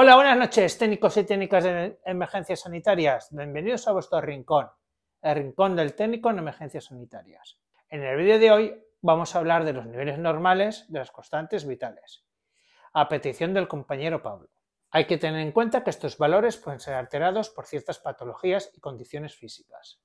Hola, buenas noches, técnicos y técnicas de emergencias sanitarias. Bienvenidos a vuestro rincón, el rincón del técnico en emergencias sanitarias. En el vídeo de hoy vamos a hablar de los niveles normales de las constantes vitales, a petición del compañero Pablo. Hay que tener en cuenta que estos valores pueden ser alterados por ciertas patologías y condiciones físicas.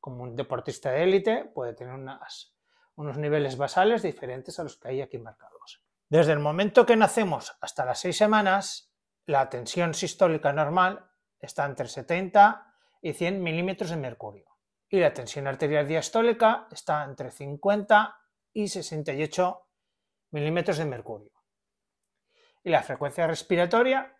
Como un deportista de élite puede tener unos niveles basales diferentes a los que hay aquí marcados. Desde el momento que nacemos hasta las seis semanas, la tensión sistólica normal está entre 70 y 100 milímetros de mercurio y la tensión arterial diastólica está entre 50 y 68 milímetros de mercurio. Y la frecuencia respiratoria,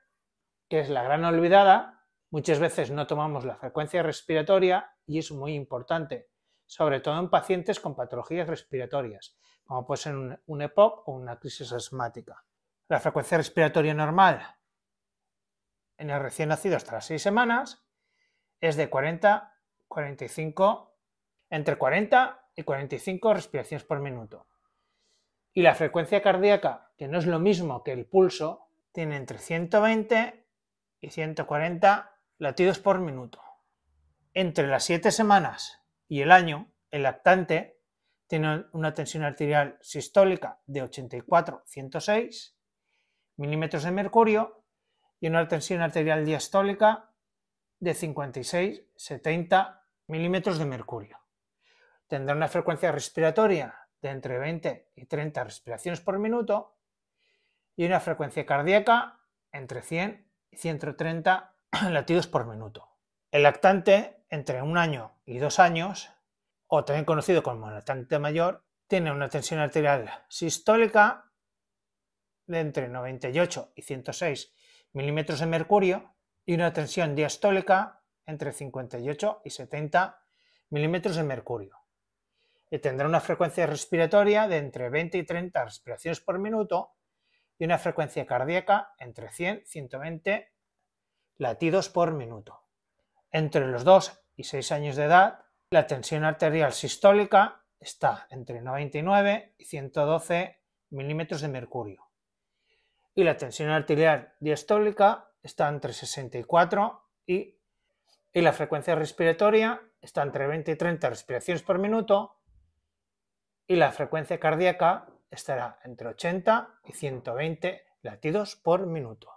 que es la gran olvidada, muchas veces no tomamos la frecuencia respiratoria y es muy importante, sobre todo en pacientes con patologías respiratorias, como puede ser un, EPOC o una crisis asmática. La frecuencia respiratoria normal en el recién nacido hasta las 6 semanas es de 40, 45, entre 40 y 45 respiraciones por minuto. Y la frecuencia cardíaca, que no es lo mismo que el pulso, tiene entre 120 y 140 latidos por minuto. Entre las 7 semanas y el año, el lactante tiene una tensión arterial sistólica de 84-106 milímetros de mercurio y una tensión arterial diastólica de 56-70 milímetros de mercurio. Tendrá una frecuencia respiratoria de entre 20 y 30 respiraciones por minuto y una frecuencia cardíaca entre 100 y 130 latidos por minuto. El lactante entre un año y dos años, o también conocido como lactante mayor, tiene una tensión arterial sistólica de entre 98 y 106 milímetros de mercurio y una tensión diastólica entre 58 y 70 milímetros de mercurio. Tendrá una frecuencia respiratoria de entre 20 y 30 respiraciones por minuto y una frecuencia cardíaca entre 100 y 120 latidos por minuto. Entre los 2 y 6 años de edad, la tensión arterial sistólica está entre 99 y 112 milímetros de mercurio y la tensión arterial diastólica está entre 64 y, y la frecuencia respiratoria está entre 20 y 30 respiraciones por minuto y la frecuencia cardíaca estará entre 80 y 120 latidos por minuto.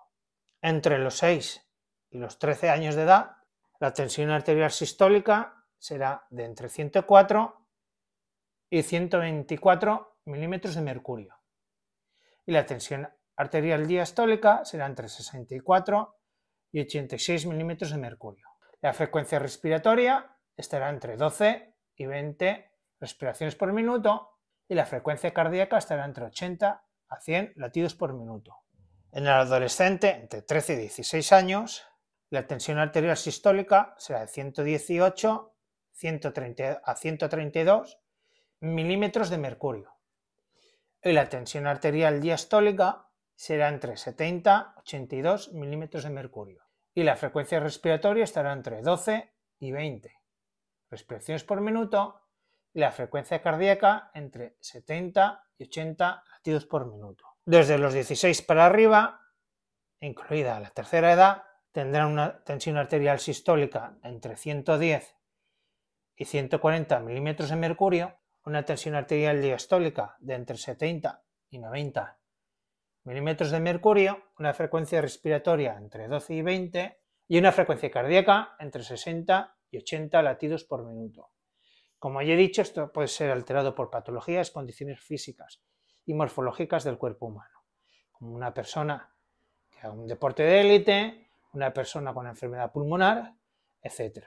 Entre los 6 y los 13 años de edad, la tensión arterial sistólica será de entre 104 y 124 milímetros de mercurio y la tensión arterial diastólica será entre 64 y 86 milímetros de mercurio. La frecuencia respiratoria estará entre 12 y 20 respiraciones por minuto y la frecuencia cardíaca estará entre 80 a 100 latidos por minuto. En el adolescente, entre 13 y 16 años, la tensión arterial sistólica será de 118 130 a 132 milímetros de mercurio. Y la tensión arterial diastólica será entre 70 y 82 milímetros de mercurio y la frecuencia respiratoria estará entre 12 y 20 respiraciones por minuto y la frecuencia cardíaca entre 70 y 80 latidos por minuto. Desde los 16 para arriba, incluida la tercera edad, tendrán una tensión arterial sistólica entre 110 y 140 milímetros de mercurio, una tensión arterial diastólica de entre 70 y 90 milímetros de mercurio, una frecuencia respiratoria entre 12 y 20 y una frecuencia cardíaca entre 60 y 80 latidos por minuto. Como ya he dicho, esto puede ser alterado por patologías, condiciones físicas y morfológicas del cuerpo humano, como una persona que haga un deporte de élite, una persona con enfermedad pulmonar, etc.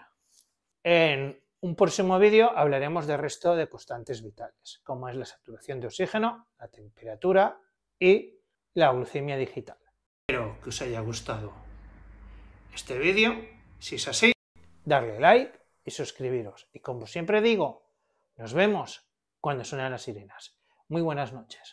En un próximo vídeo hablaremos del resto de constantes vitales, como es la saturación de oxígeno, la temperatura y la glucemia digital. Espero que os haya gustado este vídeo. Si es así, darle like y suscribiros. Y como siempre digo, nos vemos cuando suenan las sirenas. Muy buenas noches.